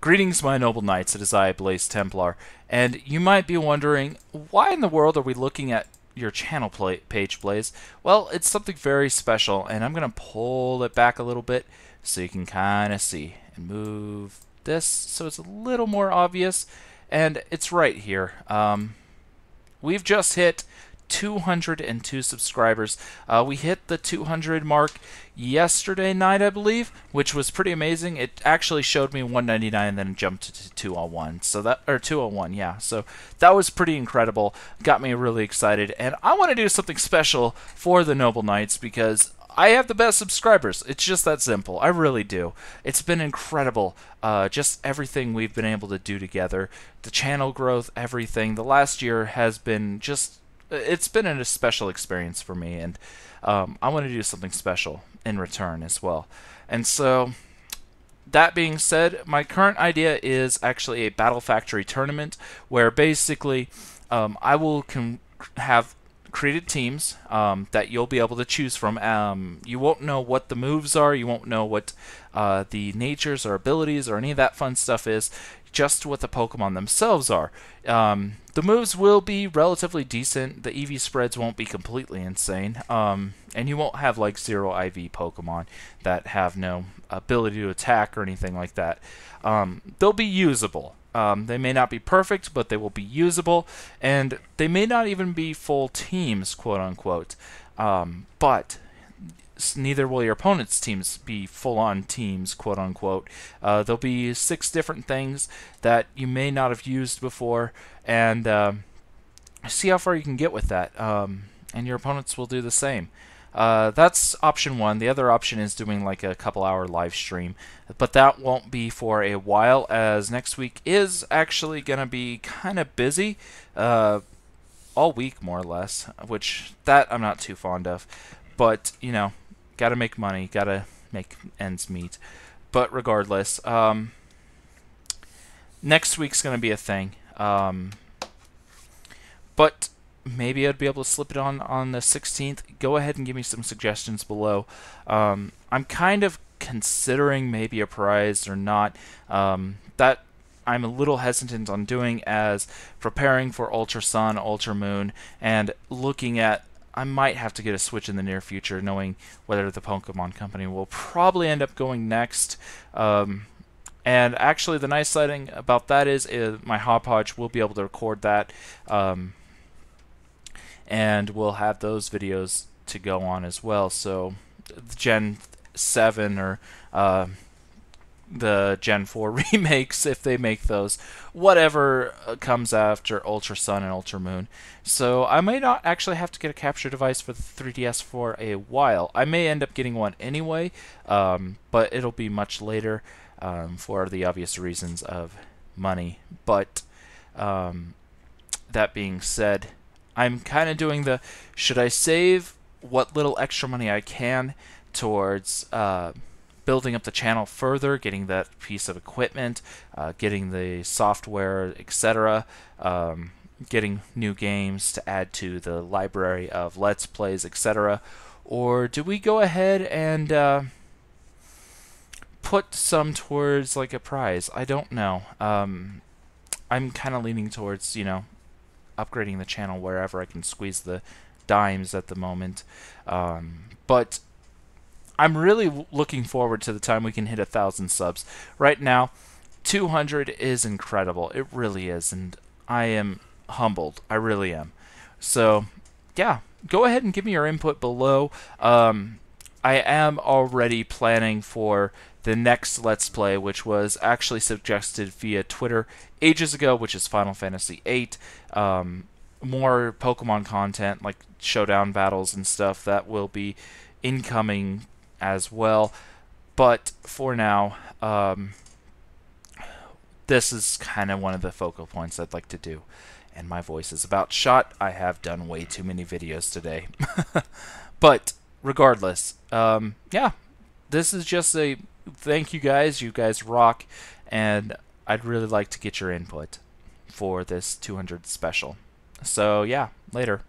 Greetings, my noble knights, it is I, Blaze Templar, and you might be wondering, why in the world are we looking at your channel page, Blaze? Well, it's something very special, and I'm going to pull it back a little bit so you can kind of see, and move this so it's a little more obvious, and it's right here. Um, we've just hit 202 subscribers. Uh, we hit the 200 mark yesterday night, I believe, which was pretty amazing. It actually showed me 199 and then jumped to 201. So that or 201, yeah. So that was pretty incredible. Got me really excited, and I want to do something special for the Noble Knights because I have the best subscribers. It's just that simple. I really do. It's been incredible. Uh, just everything we've been able to do together, the channel growth, everything. The last year has been just it's been a special experience for me, and um, I want to do something special in return as well. And so, that being said, my current idea is actually a Battle Factory tournament where basically um, I will have created teams um, that you'll be able to choose from. Um, you won't know what the moves are, you won't know what uh, the natures or abilities or any of that fun stuff is just what the Pokemon themselves are. Um, the moves will be relatively decent. The EV spreads won't be completely insane. Um, and you won't have like zero IV Pokemon that have no ability to attack or anything like that. Um, they'll be usable. Um, they may not be perfect, but they will be usable, and they may not even be full teams, quote unquote. Um, but neither will your opponent's teams be full-on teams, quote unquote. Uh, there'll be six different things that you may not have used before, and uh, see how far you can get with that. Um, and your opponents will do the same. Uh, that's option one. The other option is doing like a couple hour live stream, but that won't be for a while as next week is actually going to be kind of busy. Uh, all week more or less, which that I'm not too fond of. But, you know, Got to make money. Got to make ends meet. But regardless, um, next week's going to be a thing. Um, but maybe I'd be able to slip it on on the 16th. Go ahead and give me some suggestions below. Um, I'm kind of considering maybe a prize or not. Um, that I'm a little hesitant on doing as preparing for Ultra Sun, Ultra Moon, and looking at I might have to get a Switch in the near future, knowing whether the Pokemon Company will probably end up going next. Um, and actually, the nice thing about that is, is my Hauppauge will be able to record that, um, and we'll have those videos to go on as well. So, Gen 7 or uh, the Gen 4 remakes if they make those. Whatever uh, comes after Ultra Sun and Ultra Moon. So I may not actually have to get a capture device for the 3DS for a while. I may end up getting one anyway, um, but it'll be much later um, for the obvious reasons of money. But um, that being said, I'm kind of doing the should I save what little extra money I can towards. Uh, building up the channel further, getting that piece of equipment, uh, getting the software, etc., um, getting new games to add to the library of Let's Plays, etc. Or do we go ahead and uh, put some towards like a prize? I don't know. Um, I'm kind of leaning towards, you know, upgrading the channel wherever I can squeeze the dimes at the moment. Um, but I'm really looking forward to the time we can hit a thousand subs. Right now, 200 is incredible. It really is, and I am humbled. I really am. So, yeah, go ahead and give me your input below. Um, I am already planning for the next Let's Play, which was actually suggested via Twitter ages ago, which is Final Fantasy VIII. Um, more Pokemon content, like showdown battles and stuff, that will be incoming as well. But for now, um, this is kind of one of the focal points I'd like to do. And my voice is about shot. I have done way too many videos today. but regardless, um, yeah, this is just a thank you guys. You guys rock. And I'd really like to get your input for this 200 special. So, yeah, later.